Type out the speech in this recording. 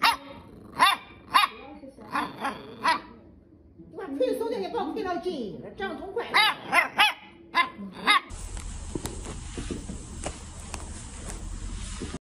哎哎哎哎哎哎，你把腿松点，你不我推到近一，这样痛快。